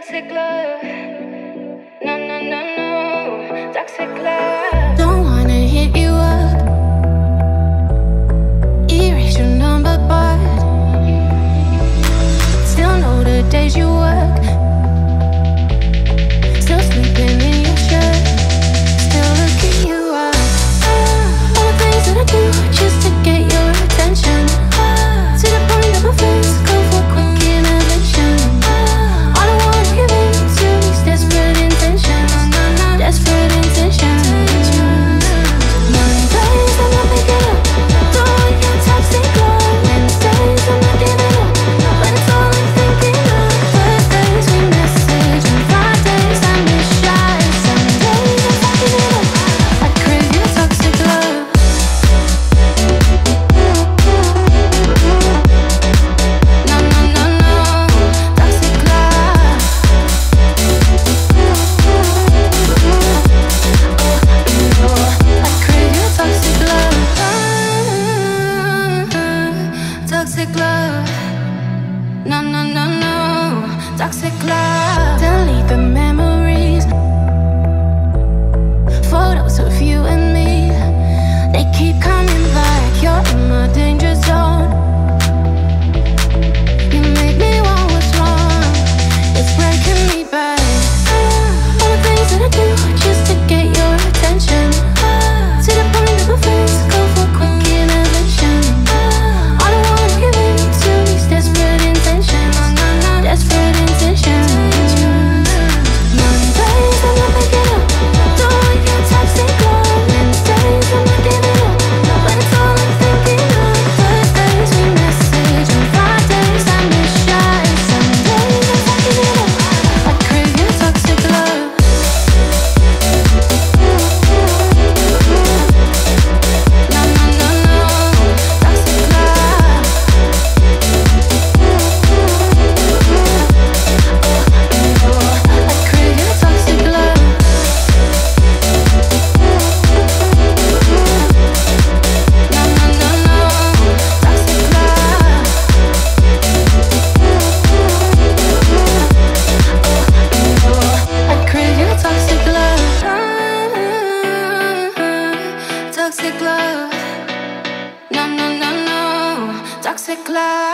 toxic love. They keep coming back, you're in my danger. cloud.